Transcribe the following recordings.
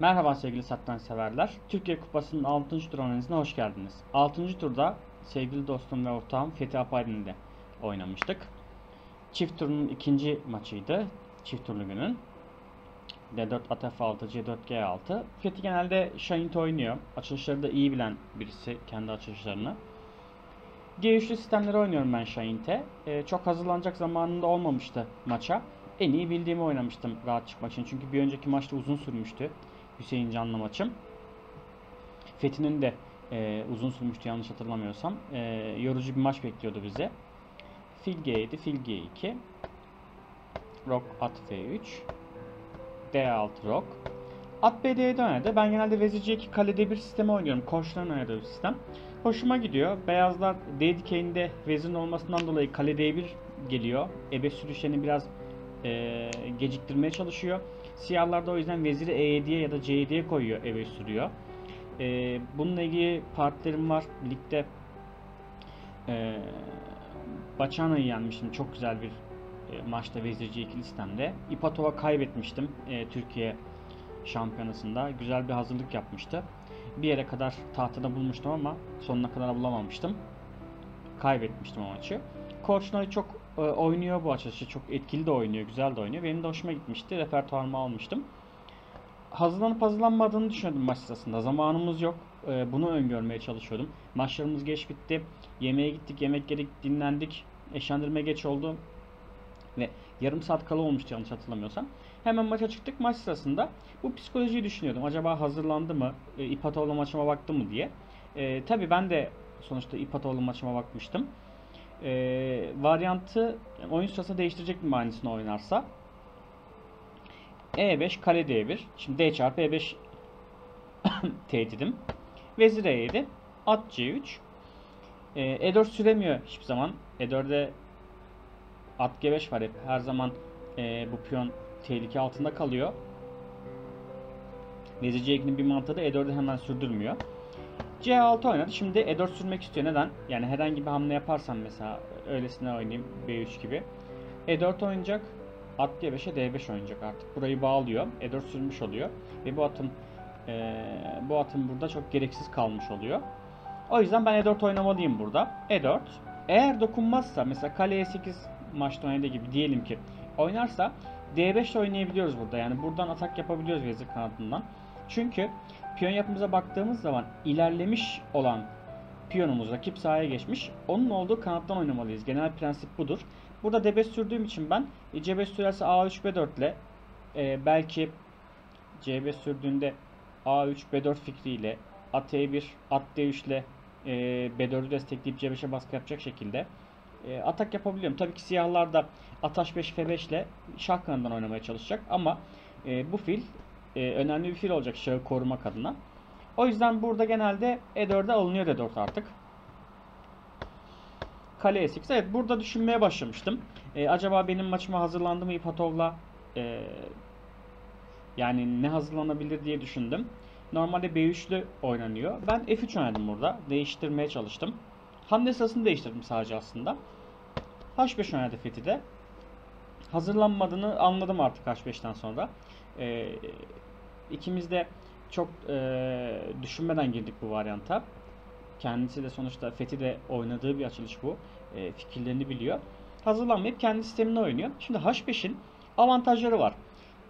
Merhaba sevgili satranç severler. Türkiye Kupası'nın 6. tur analizine hoş geldiniz. 6. turda sevgili dostum ve ortağım Fethi Apaydın ile oynamıştık. Çift turunun ikinci maçıydı. Çift turlu günün. D4 at F6, C4 G6. Fethi genelde Şahint oynuyor. Açılışları da iyi bilen birisi kendi açılışlarını. G3'lü sistemleri oynuyorum ben Şahint'e. Ee, çok hazırlanacak zamanında olmamıştı maça. En iyi bildiğimi oynamıştım rahat çıkmak için. Çünkü bir önceki maçta uzun sürmüştü. Hüseyin Canlı maçım. Fethi'nin de e, uzun sürmüştü yanlış hatırlamıyorsam. E, yorucu bir maç bekliyordu bize. Fil G7, Fil G2. Rok at F3. D6 Rok. At B7'ye oynadı. Ben genelde Vezir C2 kale D1 sistemi oynuyorum. Koçların oynadığı bir sistem. Hoşuma gidiyor. Beyazlar D dikeyinde vezirin olmasından dolayı kale D1 geliyor. Ebe sürüşlerini biraz e, geciktirmeye çalışıyor. Siyahlar da o yüzden veziri E7'ye ya da C7'ye koyuyor eve sürüyor. E, bununla ilgili partilerim var. Ligde e, Baçana'yı yenmiştim. Çok güzel bir e, maçta vezir C2 listemde. İpatova kaybetmiştim e, Türkiye şampiyonasında. Güzel bir hazırlık yapmıştı. Bir yere kadar tahtada bulmuştum ama sonuna kadar bulamamıştım. Kaybetmiştim o maçı. Korçnoy çok oynuyor bu açılışı. Çok etkili de oynuyor, güzel de oynuyor. Benim de hoşuma gitmişti. Repertuarıma almıştım. Hazırlanıp hazırlanmadığını düşünüyordum maç sırasında. Zamanımız yok. E, bunu öngörmeye çalışıyordum. Maçlarımız geç bitti. Yemeğe gittik, yemek yedik, dinlendik. Eşlendirme geç oldu. Ve yarım saat kala olmuştu yanlış hatırlamıyorsam. Hemen maça çıktık. Maç sırasında bu psikolojiyi düşünüyordum. Acaba hazırlandı mı? E, İpatoğlu maçıma baktı mı diye. E, tabii ben de sonuçta İpatoğlu maçıma bakmıştım e, varyantı oyun sırasında değiştirecek mi aynısını oynarsa? E5 kale D1 şimdi D çarpı E5 tehdidim. Vezir E7 at C3 e, E4 süremiyor hiçbir zaman. E4'de at G5 var hep. Her zaman e, bu piyon tehlike altında kalıyor. Vezir C2'nin bir mantığı da E4'de hemen sürdürmüyor C6 oynadı. Şimdi E4 sürmek istiyor. Neden? Yani herhangi bir hamle yaparsam mesela öylesine oynayayım B3 gibi. E4 oynayacak. At G5'e D5 oynayacak artık. Burayı bağlıyor. E4 sürmüş oluyor. Ve bu atım e, bu atım burada çok gereksiz kalmış oluyor. O yüzden ben E4 oynamalıyım burada. E4. Eğer dokunmazsa mesela kale E8 maçta oynadığı gibi diyelim ki oynarsa D5 oynayabiliyoruz burada. Yani buradan atak yapabiliyoruz vezir kanadından. Çünkü piyon yapımıza baktığımız zaman ilerlemiş olan piyonumuz rakip sahaya geçmiş. Onun olduğu kanattan oynamalıyız. Genel prensip budur. Burada D5 sürdüğüm için ben e, C5 sürerse A3 B4 ile e, belki C5 sürdüğünde A3 B4 fikriyle at E1 at D3 ile e, B4'ü destekleyip C5'e baskı yapacak şekilde e, atak yapabiliyorum. Tabii ki siyahlar da at H5 F5 ile şah kanadından oynamaya çalışacak ama e, bu fil e, önemli bir fil olacak şahı korumak adına. O yüzden burada genelde E4'e alınıyor D4 artık. Kale E8. Evet burada düşünmeye başlamıştım. E, acaba benim maçıma hazırlandı mı İpatov'la e, yani ne hazırlanabilir diye düşündüm. Normalde B3'lü oynanıyor. Ben F3 oynadım burada. Değiştirmeye çalıştım. Hamle sırasını değiştirdim sadece aslında. H5 oynadı Fethi'de. Hazırlanmadığını anladım artık H5'ten sonra. Ee, ikimiz de çok e, düşünmeden girdik bu varyanta. Kendisi de sonuçta Fethi de oynadığı bir açılış bu. E, fikirlerini biliyor. Hazırlanmayıp kendi sistemini oynuyor. Şimdi H5'in avantajları var.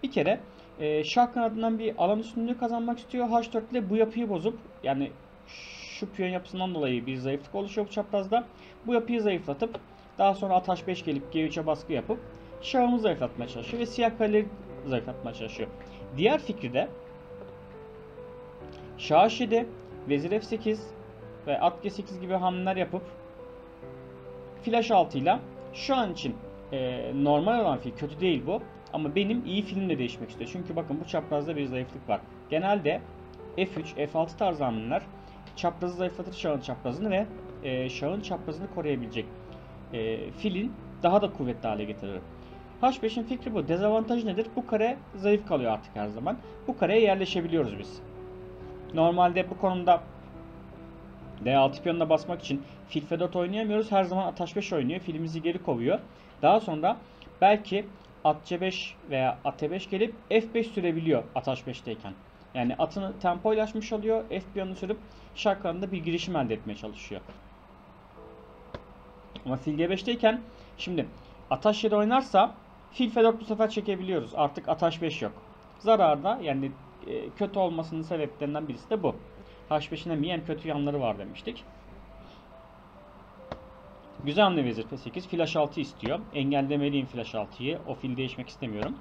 Bir kere e, şah kanadından bir alan üstünlüğü kazanmak istiyor. H4 ile bu yapıyı bozup yani şu piyon yapısından dolayı bir zayıflık oluşuyor bu çaprazda. Bu yapıyı zayıflatıp daha sonra at H5 gelip G3'e baskı yapıp şahımı zayıflatmaya çalışıyor ve siyah kaleleri zayıflatmaya çalışıyor. Diğer fikri de Şah H7, Vezir F8 ve At G8 gibi hamleler yapıp Flash 6 ile şu an için e, normal olan fil kötü değil bu ama benim iyi filimle değişmek istiyor. Çünkü bakın bu çaprazda bir zayıflık var. Genelde F3, F6 tarzı hamleler çaprazı zayıflatır şahın çaprazını ve e, şahın çaprazını koruyabilecek e, filin daha da kuvvetli hale getirir. H5'in fikri bu. Dezavantajı nedir? Bu kare zayıf kalıyor artık her zaman. Bu kareye yerleşebiliyoruz biz. Normalde bu konumda D6 piyonuna basmak için fil F4 oynayamıyoruz. Her zaman at H5 oynuyor. Filimizi geri kovuyor. Daha sonra belki at C5 veya at T5 gelip F5 sürebiliyor at H5'teyken. Yani atını tempoylaşmış oluyor. F piyonunu sürüp şarkılarında bir girişim elde etmeye çalışıyor. Ama fil G5'teyken şimdi ataş 7 oynarsa fil F4 bu sefer çekebiliyoruz. Artık ataş 5 yok. Zararda yani e, kötü olmasının sebeplerinden birisi de bu. H5'in hem iyi hem kötü yanları var demiştik. Güzel hamle vezir F8. Fil H6 istiyor. Engellemeliyim fil H6'yı. O fil değişmek istemiyorum.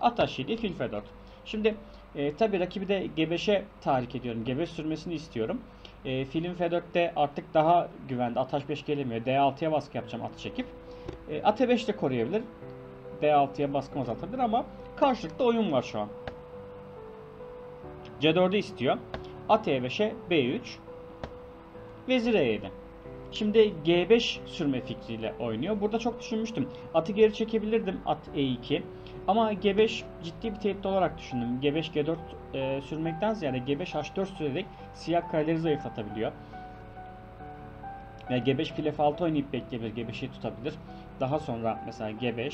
At H7, fil F4. Şimdi e, tabi rakibi de G5'e tahrik ediyorum. G5 sürmesini istiyorum. E, filin F4'te artık daha güvende. At H5 gelemiyor. D6'ya baskı yapacağım atı çekip. E, at E5 de koruyabilir. D6'ya baskı azaltabilir ama karşılıklı oyun var şu an. C4'ü istiyor. At E5'e B3. Vezir E7. Şimdi G5 sürme fikriyle oynuyor. Burada çok düşünmüştüm. Atı geri çekebilirdim. At E2. Ama G5 ciddi bir tehdit olarak düşündüm. G5 G4 e, sürmekten ziyade G5 H4 sürerek siyah kareleri zayıflatabiliyor. Ve G5 fil F6 oynayıp bekleyebilir. G5'i tutabilir. Daha sonra mesela G5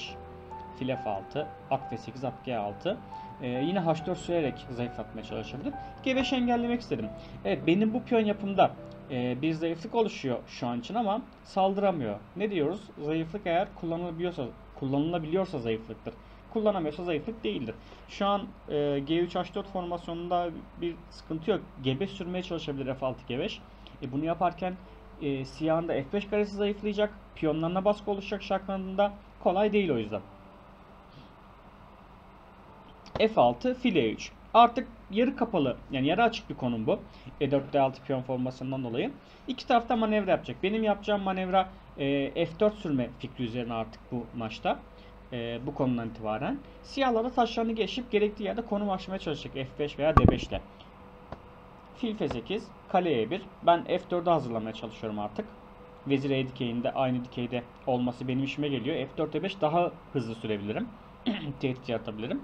fil F6 at F8 at G6 ee, yine H4 sürerek zayıflatmaya çalışabilir. G5 engellemek istedim. Evet benim bu piyon yapımda e, bir zayıflık oluşuyor şu an için ama saldıramıyor. Ne diyoruz? Zayıflık eğer kullanılabiliyorsa, kullanılabiliyorsa zayıflıktır. Kullanamıyorsa zayıflık değildir. Şu an e, G3 H4 formasyonunda bir sıkıntı yok. G5 sürmeye çalışabilir F6 G5. E, bunu yaparken e, siyahın da F5 karesi zayıflayacak. Piyonlarına baskı oluşacak şarkılarında. Kolay değil o yüzden. F6 file 3. Artık yarı kapalı yani yarı açık bir konum bu. E4 D6 piyon formasyonundan dolayı. İki tarafta manevra yapacak. Benim yapacağım manevra e, F4 sürme fikri üzerine artık bu maçta. E, bu konudan itibaren. Siyahlara taşlarını geçip gerektiği yerde konum açmaya çalışacak F5 veya D5 ile. Fil F8, kale E1. Ben F4'ü hazırlamaya çalışıyorum artık. Vezir E dikeyinde aynı dikeyde olması benim işime geliyor. F4 E5 daha hızlı sürebilirim. Tehdit yaratabilirim.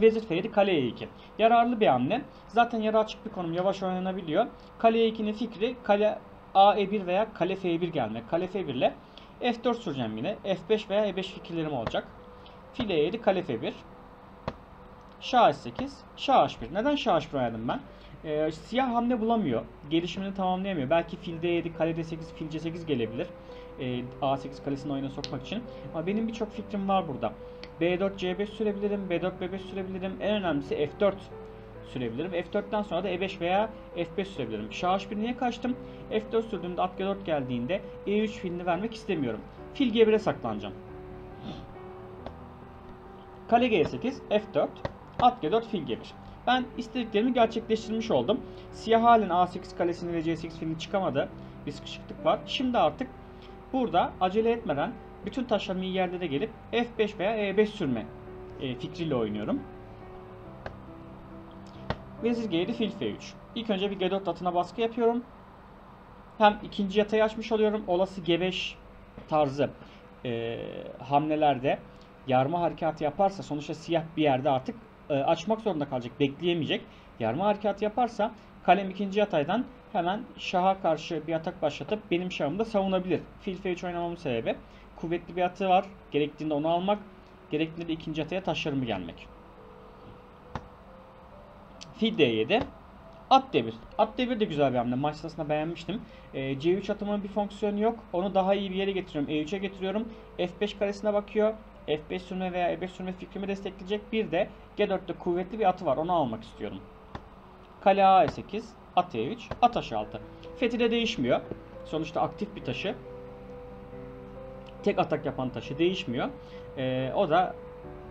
Vezir F7 kale E2. Yararlı bir hamle. Zaten yarı açık bir konum yavaş oynanabiliyor. Kale E2'nin fikri kale A-E1 veya kale F1 gelmek. Kale F1 ile F4 süreceğim yine. F5 veya E5 fikirlerim olacak. Fil E7 kale F1. Şah S8. Şah H1. Neden Şah H1 oynadım ben? Ee, siyah hamle bulamıyor. Gelişimini tamamlayamıyor. Belki fil D7, kale D8, fil C8 gelebilir. Ee, A8 kalesini oyuna sokmak için. Ama benim birçok fikrim var burada. B4 C5 sürebilirim. B4 B5 sürebilirim. En önemlisi F4 sürebilirim. F4'ten sonra da E5 veya F5 sürebilirim. Şah H1 niye kaçtım? F4 sürdüğümde at G4 geldiğinde E3 filini vermek istemiyorum. Fil G1'e saklanacağım. Kale G8, F4, at G4, fil G1. Ben istediklerimi gerçekleştirmiş oldum. Siyah halen A8 kalesini ve C8 filini çıkamadı. Bir sıkışıklık var. Şimdi artık burada acele etmeden bütün taşlarım iyi yerde de gelip F5 veya E5 sürme e, fikriyle oynuyorum. Vezir G7 fil F3. İlk önce bir G4 atına baskı yapıyorum. Hem ikinci yatayı açmış oluyorum. Olası G5 tarzı e, hamlelerde yarma harekatı yaparsa sonuçta siyah bir yerde artık e, açmak zorunda kalacak. Bekleyemeyecek. Yarma harekatı yaparsa kalem ikinci yataydan hemen şaha karşı bir atak başlatıp benim şahımı da savunabilir. Fil F3 oynamamın sebebi kuvvetli bir atı var. Gerektiğinde onu almak, gerektiğinde de ikinci ataya taşlarımı gelmek. Fil D7. At D1. At D1 de güzel bir hamle. Maç sırasında beğenmiştim. E, C3 atımın bir fonksiyonu yok. Onu daha iyi bir yere getiriyorum. E3'e getiriyorum. F5 karesine bakıyor. F5 sürme veya E5 sürme fikrimi destekleyecek. Bir de G4'te kuvvetli bir atı var. Onu almak istiyorum. Kale A8. At E3. At H6. Fethi de değişmiyor. Sonuçta aktif bir taşı. Tek atak yapan taşı değişmiyor. E, o da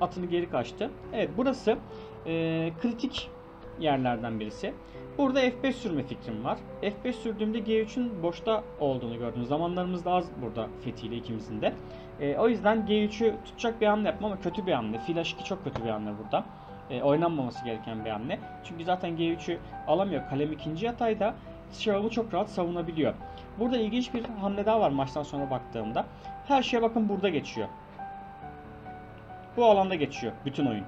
atını geri kaçtı. Evet burası e, kritik yerlerden birisi. Burada F5 sürme fikrim var. F5 sürdüğümde G3'ün boşta olduğunu gördüm. Zamanlarımız da az burada fethiyle ikimizin de. E, o yüzden G3'ü tutacak bir hamle yapmam ama kötü bir hamle. Fil H2 çok kötü bir hamle burada. E, oynanmaması gereken bir hamle. Çünkü zaten G3'ü alamıyor. Kalem ikinci yatayda şahımı çok rahat savunabiliyor. Burada ilginç bir hamle daha var maçtan sonra baktığımda. Her şeye bakın burada geçiyor. Bu alanda geçiyor bütün oyun.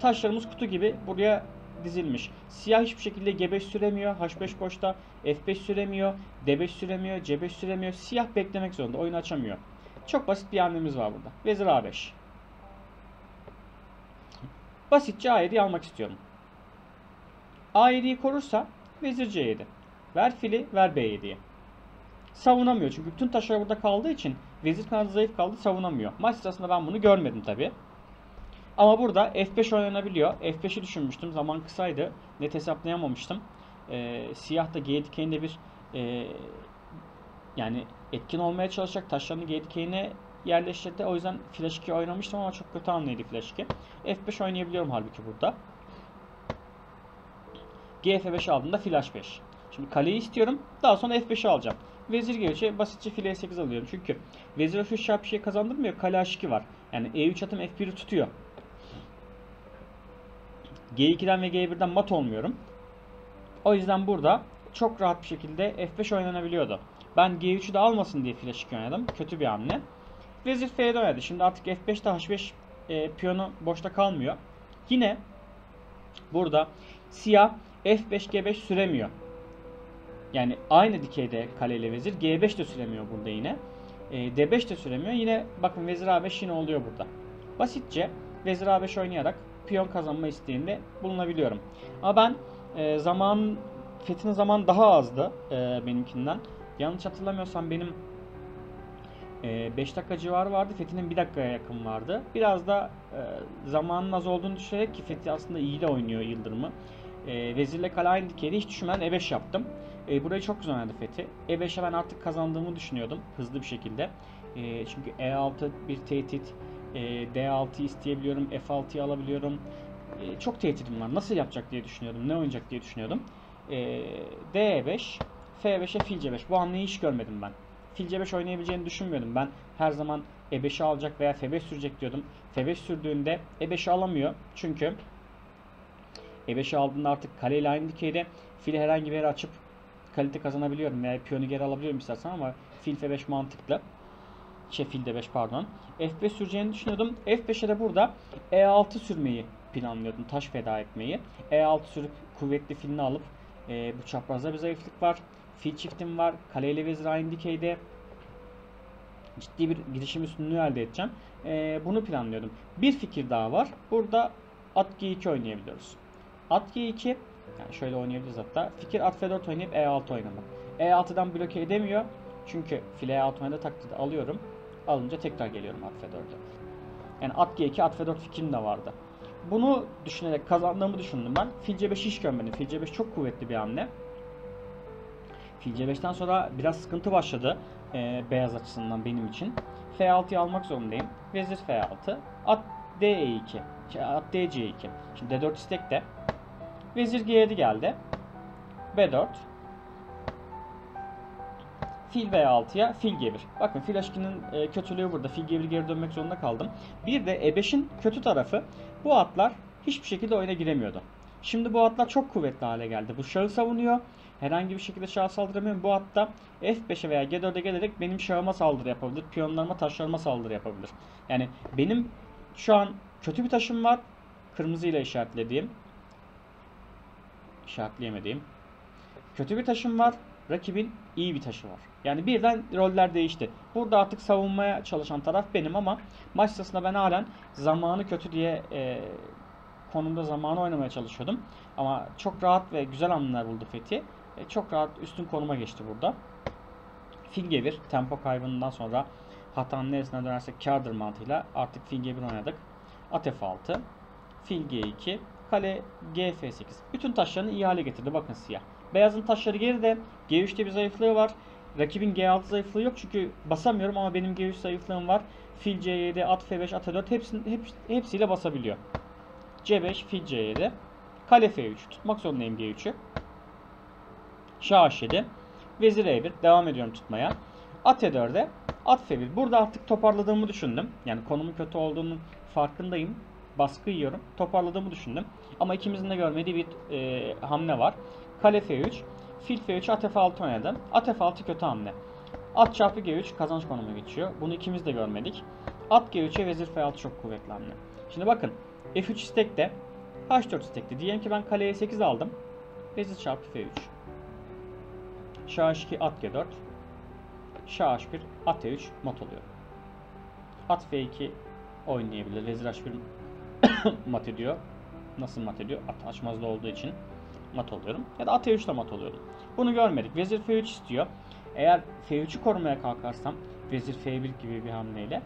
Taşlarımız kutu gibi buraya dizilmiş. Siyah hiçbir şekilde G5 süremiyor. H5 boşta. F5 süremiyor. D5 süremiyor. C5 süremiyor. Siyah beklemek zorunda. Oyunu açamıyor. Çok basit bir hamlemiz var burada. Vezir A5. Basitçe A7'yi almak istiyorum. A7'yi korursa vezir C7. Ver fili ver B7'ye. Savunamıyor çünkü bütün taşlar burada kaldığı için vezir kanadı zayıf kaldı savunamıyor. Maç sırasında ben bunu görmedim tabi. Ama burada F5 oynanabiliyor. F5'i düşünmüştüm. Zaman kısaydı. Net hesaplayamamıştım. Ee, siyah da G dikeyinde bir e, yani etkin olmaya çalışacak taşlarını G dikeyine yerleştirdi. O yüzden Flash 2 oynamıştım ama çok kötü hamleydi Flash 2. F5 oynayabiliyorum halbuki burada. GF5 aldığımda Flash 5. Şimdi kaleyi istiyorum. Daha sonra F5'i alacağım. Vezir G3'e basitçe file E8 alıyorum. Çünkü vezir F3 şah şey kazandırmıyor. Kale H2 var. Yani E3 atım F1'i tutuyor. G2'den ve G1'den mat olmuyorum. O yüzden burada çok rahat bir şekilde F5 oynanabiliyordu. Ben G3'ü de almasın diye flash 2 oynadım. Kötü bir hamle. Vezir F'ye oynadı. Şimdi artık F5'te H5 e, piyonu boşta kalmıyor. Yine burada siyah F5 G5 süremiyor. Yani aynı dikeyde kaleyle vezir. G5 de süremiyor burada yine. E, D5 de süremiyor. Yine bakın vezir A5 yine oluyor burada. Basitçe vezir A5 oynayarak piyon kazanma isteğinde bulunabiliyorum. Ama ben e, zaman Fethi'nin zaman daha azdı e, benimkinden. Yanlış hatırlamıyorsam benim 5 e, dakika civarı vardı. Fethi'nin 1 dakikaya yakın vardı. Biraz da e, zamanın az olduğunu düşünerek ki Fethi aslında iyi de oynuyor Yıldırım'ı. E, vezirle kale aynı hiç düşünmeden E5 yaptım. E, burayı çok güzel oynadı Fethi. E5'e ben artık kazandığımı düşünüyordum hızlı bir şekilde. E, çünkü E6 bir tehdit. E, D6 isteyebiliyorum. F6'yı alabiliyorum. E, çok tehditim var. Nasıl yapacak diye düşünüyordum. Ne oynayacak diye düşünüyordum. E, D5 F5'e fil C5. Bu hamleyi hiç görmedim ben. Fil C5 oynayabileceğini düşünmüyordum. Ben her zaman E5'i alacak veya F5 sürecek diyordum. F5 sürdüğünde E5'i alamıyor. Çünkü E5'i aldığında artık kaleyle aynı dikeyde fili herhangi bir yere açıp kalite kazanabiliyorum veya piyonu geri alabiliyorum istersen ama fil F5 mantıklı. Şey fil D5 pardon. F5 süreceğini düşünüyordum. F5'e de burada E6 sürmeyi planlıyordum. Taş feda etmeyi. E6 sürüp kuvvetli filini alıp e, bu çaprazda bir zayıflık var. Fil çiftim var. Kaleyle vezir aynı dikeyde. Ciddi bir girişim üstünlüğü elde edeceğim. E, bunu planlıyordum. Bir fikir daha var. Burada at G2 oynayabiliyoruz. At G2 yani şöyle oynayabiliriz hatta. Fikir at F4 oynayıp E6 oynamak. E6'dan bloke edemiyor. Çünkü file E6 oynadığı takdirde alıyorum. Alınca tekrar geliyorum at F4'e. Yani at G2 at F4 fikrim de vardı. Bunu düşünerek kazandığımı düşündüm ben. Fil C5 hiç görmedim. Fil C5 çok kuvvetli bir hamle. Fil C5'ten sonra biraz sıkıntı başladı. E, beyaz açısından benim için. F6'yı almak zorundayım. Vezir F6. At D2. Şey, at DC2. Şimdi D4 istekte. Vezir G7 geldi. B4. Fil B6'ya fil G1. Bakın fil aşkının e, kötülüğü burada. Fil G1 geri dönmek zorunda kaldım. Bir de E5'in kötü tarafı bu atlar hiçbir şekilde oyuna giremiyordu. Şimdi bu atlar çok kuvvetli hale geldi. Bu şahı savunuyor. Herhangi bir şekilde şaha saldıramıyorum. Bu hatta F5'e veya G4'e gelerek benim şahıma saldırı yapabilir. Piyonlarıma, taşlarıma saldırı yapabilir. Yani benim şu an kötü bir taşım var. Kırmızıyla işaretlediğim. İşaretleyemediğim. Kötü bir taşım var. Rakibin iyi bir taşı var. Yani birden roller değişti. Burada artık savunmaya çalışan taraf benim ama maç sırasında ben halen zamanı kötü diye e, konumda zamanı oynamaya çalışıyordum. Ama çok rahat ve güzel hamleler buldu Fethi. E, çok rahat üstün konuma geçti burada. Fil G1 tempo kaybından sonra hatanın neresine dönersek kardır mantığıyla artık Fil G1 oynadık. At F6, Fil G2, kale GF8. Bütün taşlarını iyi hale getirdi. Bakın siyah. Beyazın taşları geride. G3'te bir zayıflığı var. Rakibin G6 zayıflığı yok çünkü basamıyorum ama benim G3 zayıflığım var. Fil C7, at F5, at F4 hepsini, hep, hepsiyle basabiliyor. C5, fil C7. Kale F3. Tutmak zorundayım G3'ü. Şah H7. Vezir E1. Devam ediyorum tutmaya. At E4'e. At F1. Burada artık toparladığımı düşündüm. Yani konumun kötü olduğunun farkındayım. Baskı yiyorum. Toparladığımı düşündüm. Ama ikimizin de görmediği bir e, hamle var. Kale F3. Fil F3. At F6 oynadım. At F6 kötü hamle. At çarpı G3 kazanç konumu geçiyor. Bunu ikimiz de görmedik. At G3'e vezir F6 çok kuvvetli hamle. Şimdi bakın F3 istekte H4 istekte. Diyelim ki ben kaleye 8 aldım. Vezir çarpı F3. Şah H2 at G4. Şah H1 at E3 mat oluyor. At F2 oynayabilir. Vezir H1 mat ediyor. Nasıl mat ediyor? At açmazda olduğu için. mat oluyorum. Ya da at E3 ile mat oluyorum. Bunu görmedik. Vezir F3 istiyor. Eğer F3'ü korumaya kalkarsam Vezir F1 gibi bir hamleyle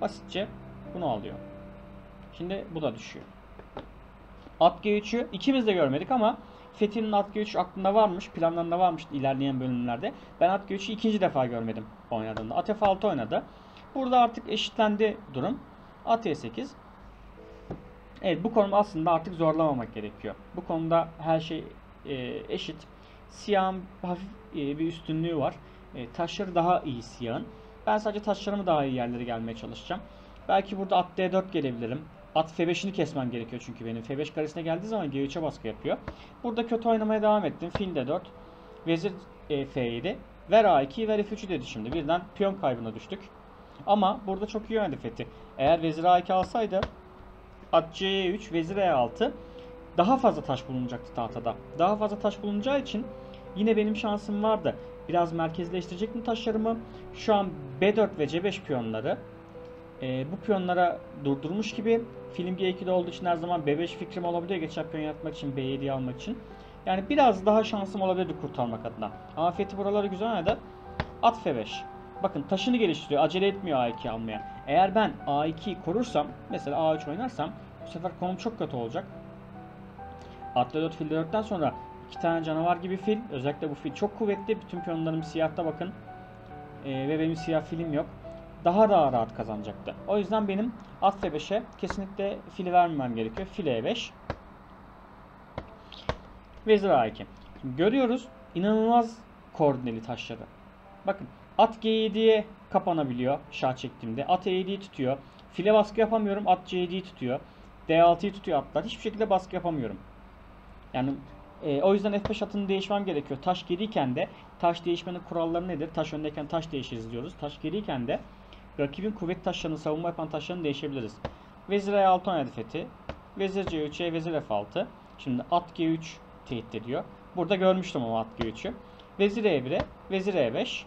basitçe bunu alıyor. Şimdi bu da düşüyor. At G3'ü ikimiz de görmedik ama Fethi'nin at G3 aklında varmış, planlarında varmış ilerleyen bölümlerde. Ben at G3'ü ikinci defa görmedim oynadığımda. At F6 oynadı. Burada artık eşitlendi durum. At E8. Evet bu konu aslında artık zorlamamak gerekiyor. Bu konuda her şey e, eşit. Siyahın hafif e, bir üstünlüğü var. E, taşları daha iyi siyahın. Ben sadece taşlarımı daha iyi yerlere gelmeye çalışacağım. Belki burada at D4 gelebilirim. At F5'ini kesmem gerekiyor çünkü benim. F5 karesine geldiği zaman G3'e baskı yapıyor. Burada kötü oynamaya devam ettim. Fil D4. Vezir e, F7. Ver A2, ver F3'ü dedi şimdi. Birden piyon kaybına düştük. Ama burada çok iyi oynadı Fethi. Eğer vezir A2 alsaydı at C3, vezir E6 daha fazla taş bulunacaktı tahtada. Daha fazla taş bulunacağı için yine benim şansım vardı. Biraz merkezleştirecektim taşlarımı. Şu an B4 ve C5 piyonları e, bu piyonlara durdurmuş gibi. Film G2'de olduğu için her zaman B5 fikrim olabiliyor. Geçen piyon yatmak için, B7'yi almak için. Yani biraz daha şansım olabilirdi kurtarmak adına. Ama Fethi buraları güzel oynadı. At F5. Bakın taşını geliştiriyor. Acele etmiyor A2 almaya. Eğer ben A2'yi korursam, mesela A3 oynarsam bu sefer konum çok kötü olacak. At D4 fil D4'ten sonra iki tane canavar gibi fil. Özellikle bu fil çok kuvvetli. Bütün piyonlarım siyahta bakın. Ee, ve benim siyah filim yok. Daha daha rahat kazanacaktı. O yüzden benim at F5'e kesinlikle fili vermemem gerekiyor. Fil E5. Vezir A2. Şimdi görüyoruz inanılmaz koordineli taşları. Bakın at G7'ye kapanabiliyor şah çektiğimde. At E7'yi tutuyor. File baskı yapamıyorum. At C7'yi tutuyor. D6'yı tutuyor atlar. Hiçbir şekilde baskı yapamıyorum. Yani e, o yüzden F5 atını değişmem gerekiyor. Taş geriyken de taş değişmenin kuralları nedir? Taş öndeyken taş değişiriz diyoruz. Taş geriyken de rakibin kuvvet taşlarını savunma yapan taşlarını değişebiliriz. Vezir E6 oynadı Fethi. Vezir C3'e vezir F6. Şimdi at G3 tehdit ediyor. Burada görmüştüm ama at G3'ü. Vezir E1'e vezir E5.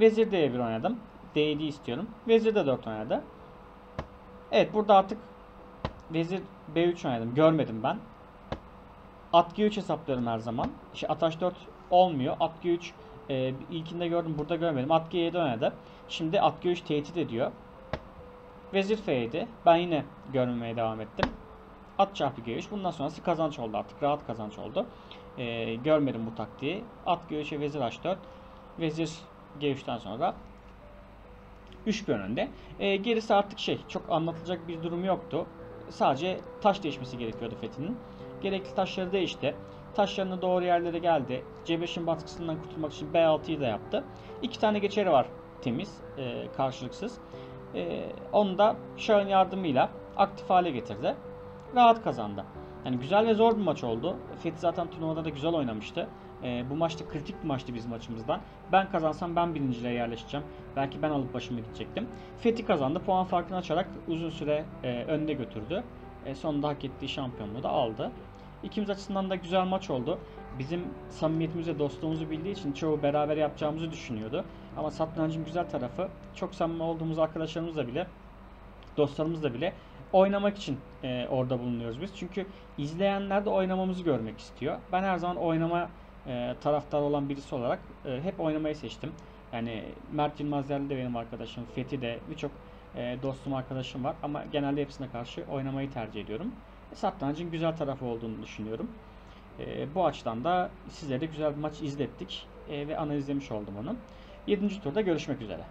Vezir D1 oynadım. D7 istiyorum. Vezir D4 oynadı. Evet burada artık vezir B3 oynadım. Görmedim ben. At G3 hesaplıyorum her zaman. İşte at H4 olmuyor. At G3 e, ilkinde gördüm burada görmedim. At G7 oynadı. Şimdi at G3 tehdit ediyor. Vezir F7. Ben yine görmemeye devam ettim. At çarpı G3. Bundan sonrası kazanç oldu artık. Rahat kazanç oldu. E, görmedim bu taktiği. At G3'e vezir H4. Vezir G3'ten sonra 3 bir önünde. E, gerisi artık şey çok anlatılacak bir durum yoktu. Sadece taş değişmesi gerekiyordu Fethi'nin. Gerekli taşları değişti. Taşlarını doğru yerlere geldi. C5'in baskısından kurtulmak için B6'yı da yaptı. İki tane geçeri var temiz, e, karşılıksız. E, onu da şahın yardımıyla aktif hale getirdi. Rahat kazandı. Yani güzel ve zor bir maç oldu. Fethi zaten turnuvada da güzel oynamıştı. E, bu maçta kritik bir maçtı bizim açımızdan. Ben kazansam ben birinciliğe yerleşeceğim. Belki ben alıp başımı gidecektim. Fethi kazandı. Puan farkını açarak uzun süre e, önde götürdü. E, sonunda hak ettiği şampiyonluğu da aldı. İkimiz açısından da güzel maç oldu. Bizim samimiyetimizi, dostluğumuzu bildiği için çoğu beraber yapacağımızı düşünüyordu. Ama satrancın güzel tarafı çok samimi olduğumuz arkadaşlarımızla bile, dostlarımızla bile oynamak için e, orada bulunuyoruz biz. Çünkü izleyenler de oynamamızı görmek istiyor. Ben her zaman oynama e, taraftar olan birisi olarak e, hep oynamayı seçtim. Yani Mert Yılmaz de benim arkadaşım, Fethi de birçok e, dostum arkadaşım var ama genelde hepsine karşı oynamayı tercih ediyorum. Satrancın güzel tarafı olduğunu düşünüyorum. E, bu açıdan da sizlere güzel bir maç izlettik e, ve analizlemiş oldum onu. 7. turda görüşmek üzere.